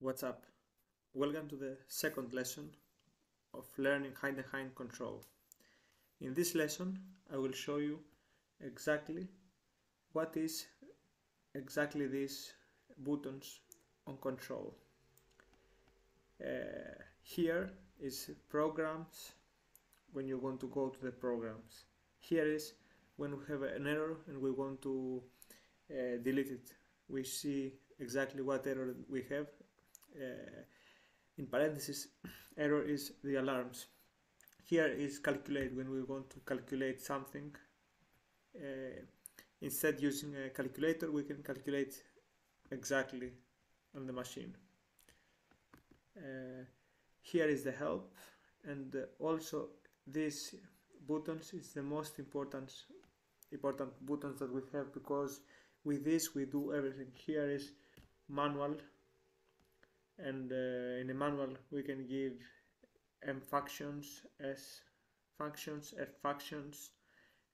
what's up? Welcome to the second lesson of learning Heidenhain control. In this lesson I will show you exactly what is exactly these buttons on control. Uh, here is programs when you want to go to the programs. Here is when we have an error and we want to uh, delete it. We see exactly what error we have. Uh, in parentheses, error is the alarms. Here is calculate when we want to calculate something. Uh, instead using a calculator we can calculate exactly on the machine. Uh, here is the help and also these buttons is the most important important buttons that we have because with this we do everything here is manual and uh, in the manual we can give m functions s functions f functions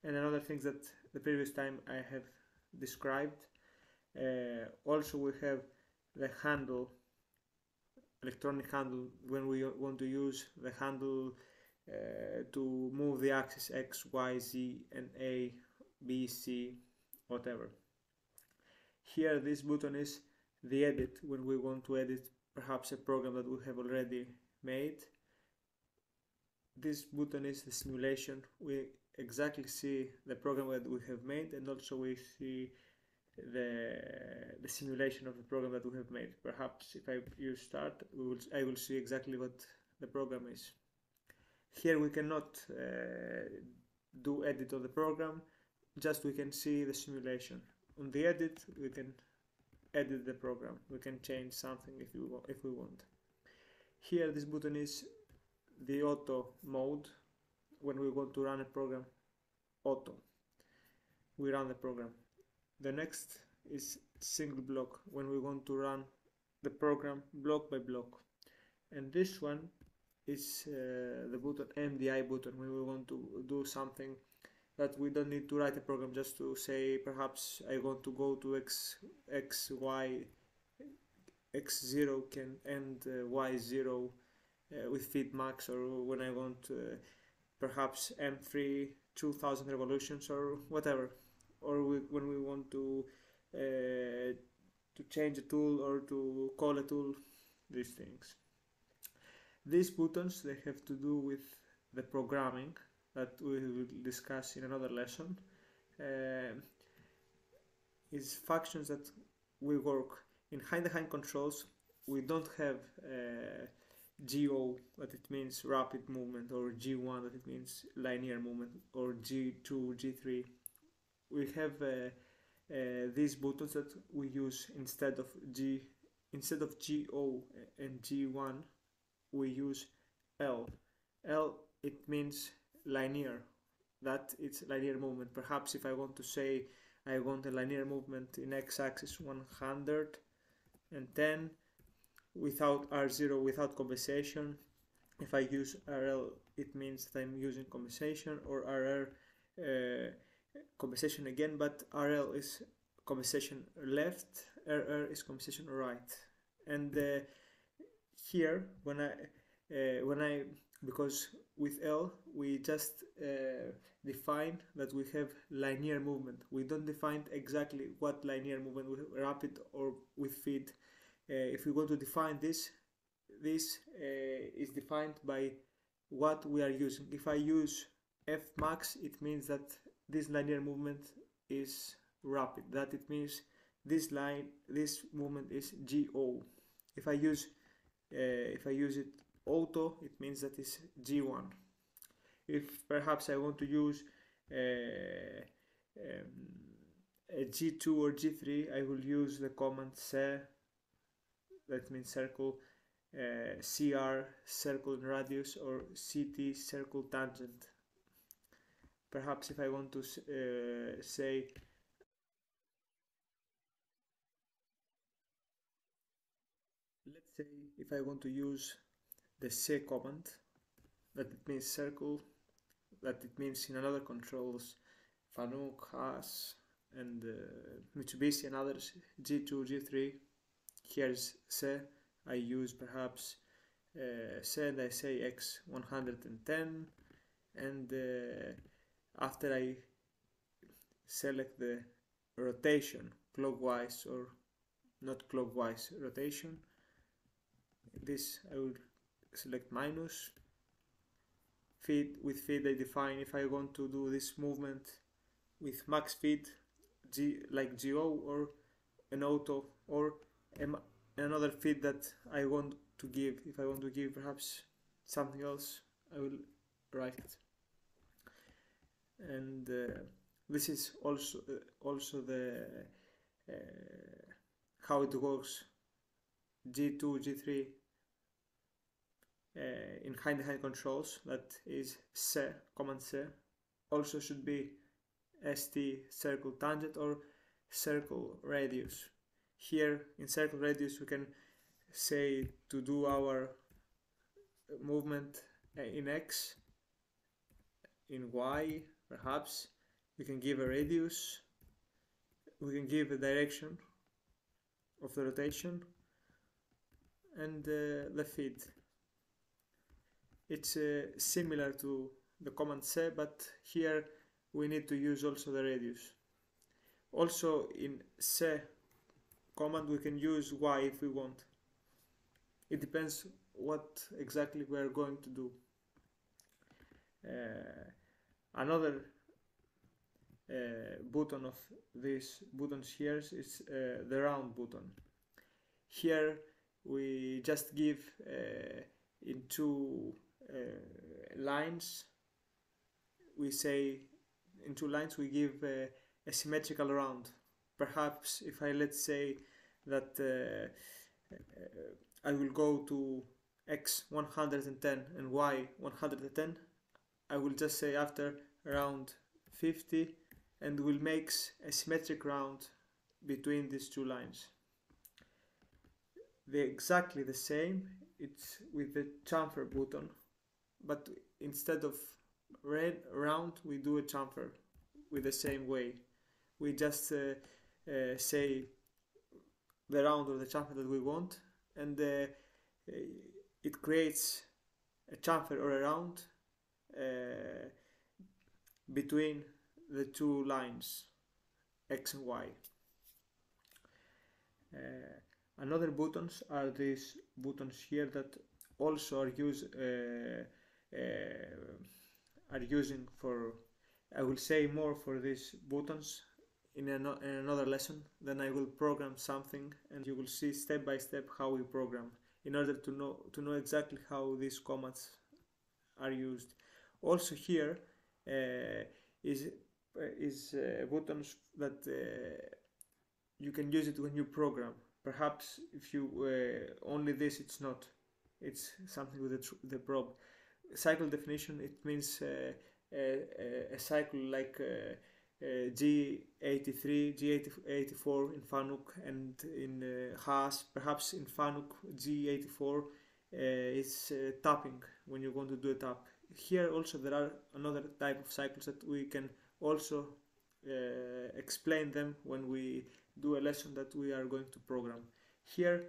and another things that the previous time I have described. Uh, also we have the handle electronic handle when we want to use the handle uh, to move the axis x y z and a b c whatever. Here this button is the edit when we want to edit perhaps a program that we have already made this button is the simulation we exactly see the program that we have made and also we see the, the simulation of the program that we have made. Perhaps if I use start, will, I will see exactly what the program is. Here we cannot uh, do edit of the program, just we can see the simulation. On the edit, we can edit the program. We can change something if we, if we want. Here this button is the auto mode when we want to run a program auto. We run the program the next is single block when we want to run the program block by block and this one is uh, the button MDI button when we want to do something that we don't need to write a program just to say perhaps I want to go to x x y x0 can end uh, y0 uh, with max or when I want uh, perhaps m3 2000 revolutions or whatever. Or we, when we want to uh, to change a tool or to call a tool these things. These buttons they have to do with the programming that we will discuss in another lesson uh, is functions that we work in Heidenhain controls. We don't have uh, G0 that it means rapid movement or G1 that it means linear movement or G2 G3 we have uh, uh, these buttons that we use instead of G instead of G0 and G1 we use L. L it means linear that it's linear movement. Perhaps if I want to say I want a linear movement in x-axis 110 without R0 without compensation if I use RL it means that I'm using compensation or RR uh, compensation again but RL is compensation left RR is compensation right. And uh, here when I uh, when I because with L we just uh, define that we have linear movement. We don't define exactly what linear movement with rapid or with feed. Uh, if we want to define this this uh, is defined by what we are using. If I use F max it means that this linear movement is rapid. That it means this line this movement is go if i use uh, if i use it auto it means that is g1 if perhaps i want to use uh, um, a g2 or g3 i will use the command c that means circle uh, cr circle radius or ct circle tangent. Perhaps if I want to uh, say let's say if I want to use the C command that it means circle that it means in another controls Fanuc, Haas and uh, Mitsubishi and others G2, G3 here's C I use perhaps uh, and I say x 110 and uh, after I select the rotation clockwise or not clockwise rotation this I will select minus feed with feed I define if I want to do this movement with max feed G like G0 or an auto or another feed that I want to give. If I want to give perhaps something else I will write. It and uh, this is also uh, also the uh, how it works. G2 G3 uh, in Heidenhain controls that is C command C. Also should be CT circle tangent or circle radius. Here in circle radius we can say to do our movement in X in Y perhaps. We can give a radius. We can give a direction of the rotation. And uh, the feed it's uh, similar to the command C but here we need to use also the radius. Also in C command we can use Y if we want. It depends what exactly we are going to do. Uh, another uh, button of these buttons here is uh, the round button. Here we just give uh, in two uh, Uh, lines. We say in two lines we give uh, a symmetrical round. Perhaps if I let's say that uh, uh, I will go to x 110 and y 110 I will just say after round 50 and will make a symmetric round between these two lines. They're exactly the same. It's with the chamfer button but instead of red round we do a chamfer with the same way. We just uh, uh, say the round or the chamfer that we want and uh, it creates a chamfer or a round uh, between the two lines x and y. Uh, another buttons are these buttons here that also are used uh, uh, are using for I will say more for these buttons in, an, in another lesson. Then I will program something and you will see step by step how we program in order to know to know exactly how these commands are used. Also here uh, is uh, is uh, buttons that uh, you can use it when you program. Perhaps if you uh, only this it's not it's something with the, the probe cycle definition it means uh, a, a, cycle like G83, G84 in FANUC and in uh, Haas, perhaps in FANUC G84 uh, is uh, tapping when you want to do a tap. Here also there are another type of cycles that we can also uh, explain them when we do a lesson that we are going to program. Here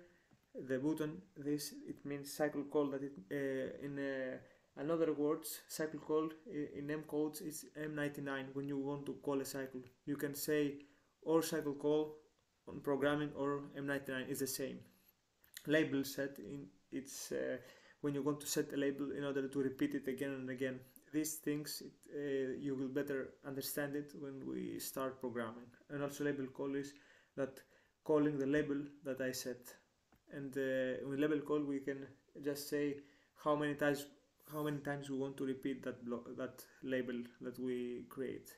the button, this it means cycle call that it, uh, in a in other words, cycle call in M codes is M99 when you want to call a cycle. You can say or cycle call on programming or M99 is the same. Label set in it's uh, when you want to set a label in order to repeat it again and again. These things it, uh, you will better understand it when we start programming. And also label call is that calling the label that I set. And uh, with label call we can just say how many times how many times we want to repeat that block, that label that we create.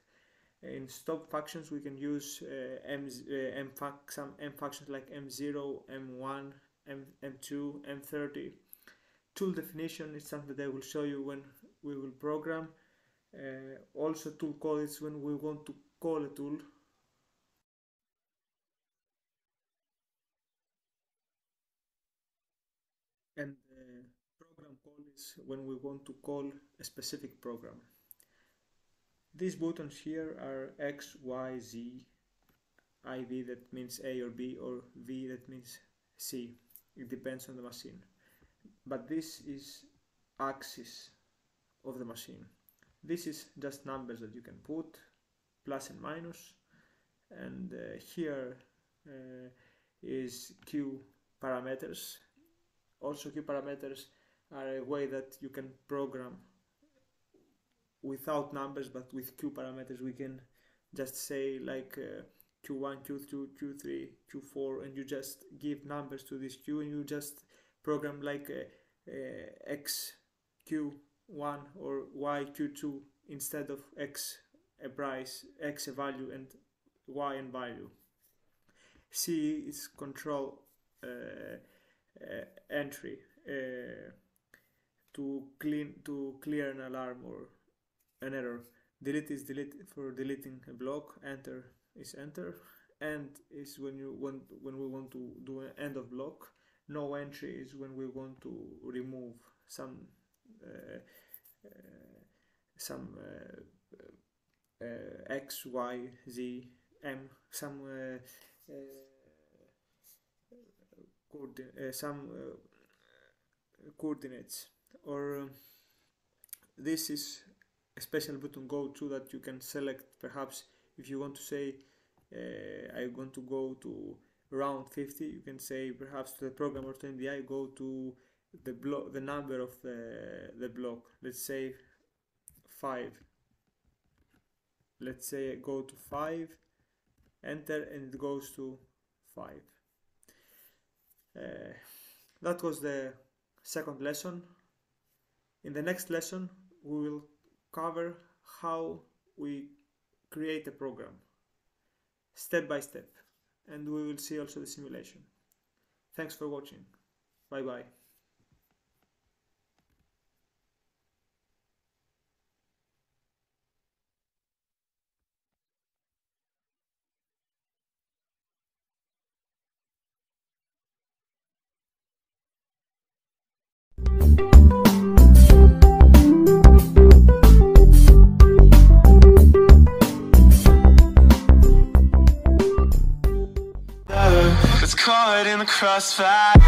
In stop functions, we can use uh, m, uh, m some m functions like m0, m1, m, m2, m30. Tool definition is something that I will show you when we will program. Uh, also, tool call is when we want to call a tool. And when we want to call a specific program. These buttons here are X, Y, Z, IV that means A or B or V that means C. it depends on the machine but this is axis of the machine this is just numbers that you can put plus and minus. minus and uh, here uh, is q parameters also q parameters are a way that you can program without numbers but with q parameters we can just say like uh, q1 q2 q3 q4 and you just give numbers to this q and you just program like a, a x q1 or y q2 instead of x a price x a value and y and value. C is control uh, uh, entry uh, to clean to clear an alarm or an error. Delete is delete for deleting a block. Enter is enter. End is when you want when we want to do an end of block. No entry is when we want to remove some uh, uh, some uh, uh x y z m some uh, uh, some coordinates or this is a special button go to that you can select perhaps if you want to say uh, I want to go to round 50 you can say perhaps to the program or to MDI go to the block the number of the, the block. Let's say 5 let's say go to 5 enter and it goes to 5 uh, that was the second lesson in the next lesson we will cover how we create a program step by step and we will see also the simulation. Thanks for watching. Bye bye. The crossfire